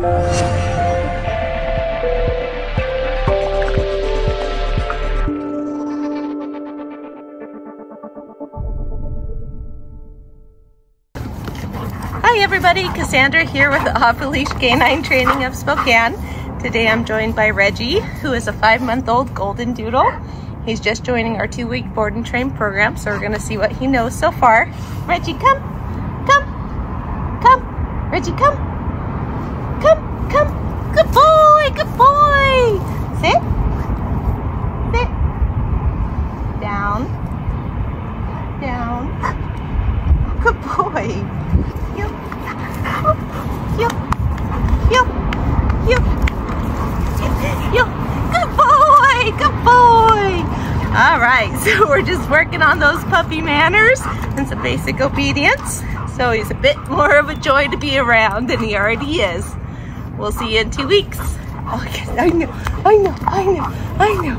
Hi everybody, Cassandra here with Off Leash Canine Training of Spokane. Today I'm joined by Reggie, who is a five month old Golden Doodle. He's just joining our two week board and train program, so we're gonna see what he knows so far. Reggie, come, come, come. Reggie, come, come, come. Good boy, good boy. Sit, sit. Down, down. Good boy. Yup, yup, yup, yup, yup. Good boy, good boy. All right, so we're just working on those puppy manners and some basic obedience. So he's a bit more of a joy to be around than he already is. We'll see you in two weeks. Oh, yes, I know, I know, I know, I know.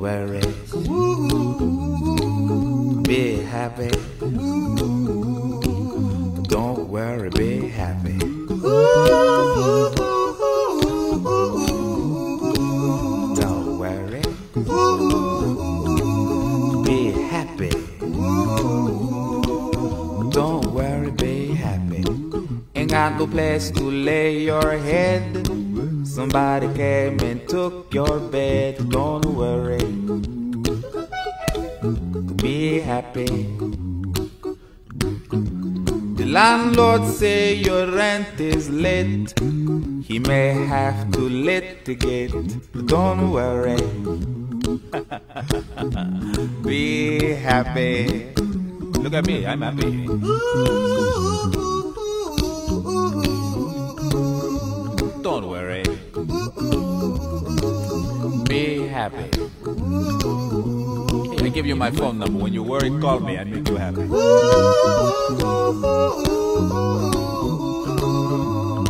Worry. Be happy. Don't worry, be happy. Don't worry. Be happy. Don't worry, be happy. Ain't got no place to lay your head. Somebody came and took your bed. Don't worry. Be happy. The landlord say your rent is late. He may have to litigate. Don't worry. Be happy. Look at me, I'm happy. Don't worry. Be happy. I give you my phone number. When you worry, call me. I make you happy.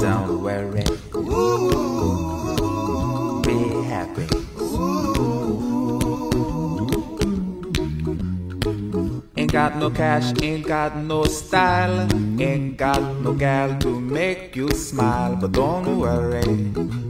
Don't worry. Be happy. Ain't got no cash, ain't got no style, ain't got no gal to make you smile, but don't worry.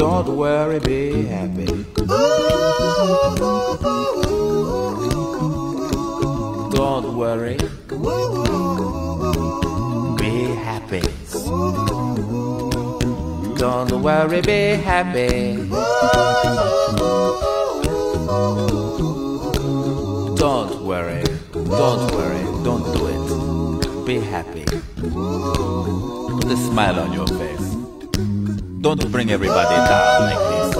Don't worry, be happy. Don't worry. Be happy. Don't worry, be happy. Don't worry. Don't worry. Don't do it. Be happy. Put a smile on your face. Don't bring everybody down like this.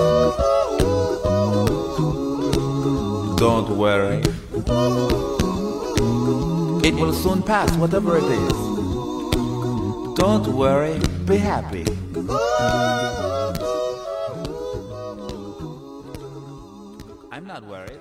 Don't worry. It will soon pass, whatever it is. Don't worry, be happy. I'm not worried.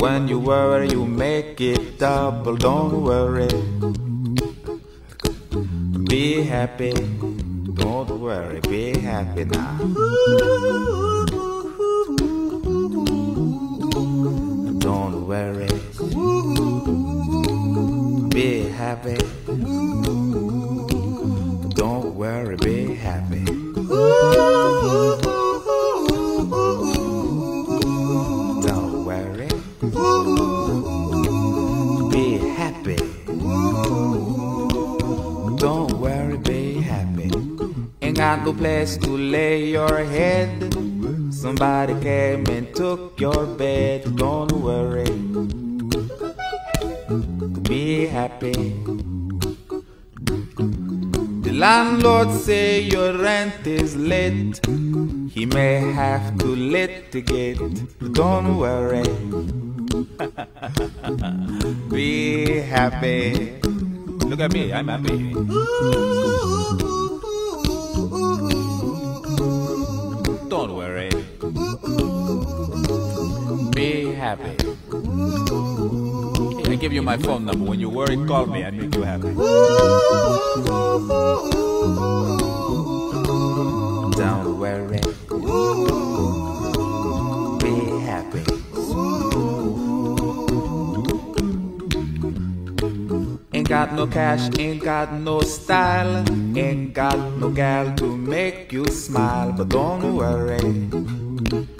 When you worry, you make it double. Don't worry. Be happy. Don't worry. Be happy now. Don't worry. Be happy. Ain't got no place to lay your head. Somebody came and took your bed. Don't worry. Be happy. The landlord say your rent is late. He may have to litigate. Don't worry. Be happy. Look at me, I'm happy. Happy. I give you my phone number. When you're worried, call me. I make you happy. Don't worry. Be happy. Ain't got no cash, ain't got no style, ain't got no gal to make you smile, but don't worry.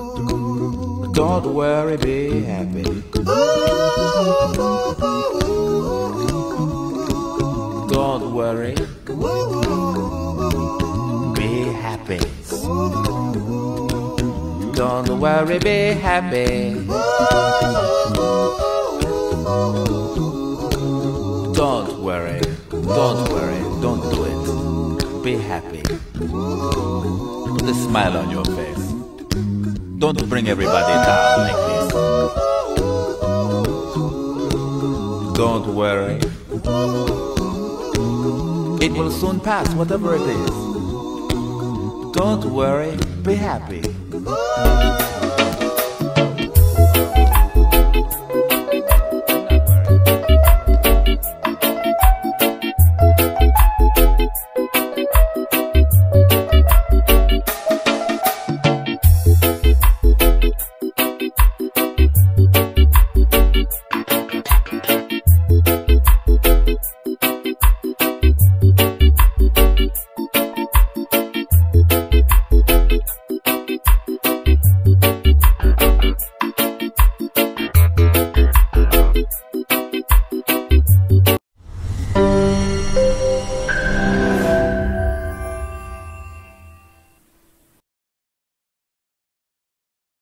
Don't worry, be happy. Don't worry. Be happy. Don't worry, be happy. Don't worry. Don't worry. Don't do it. Be happy. Put a smile on your face. Don't bring everybody down like this. Don't worry. It will soon pass, whatever it is. Don't worry, be happy.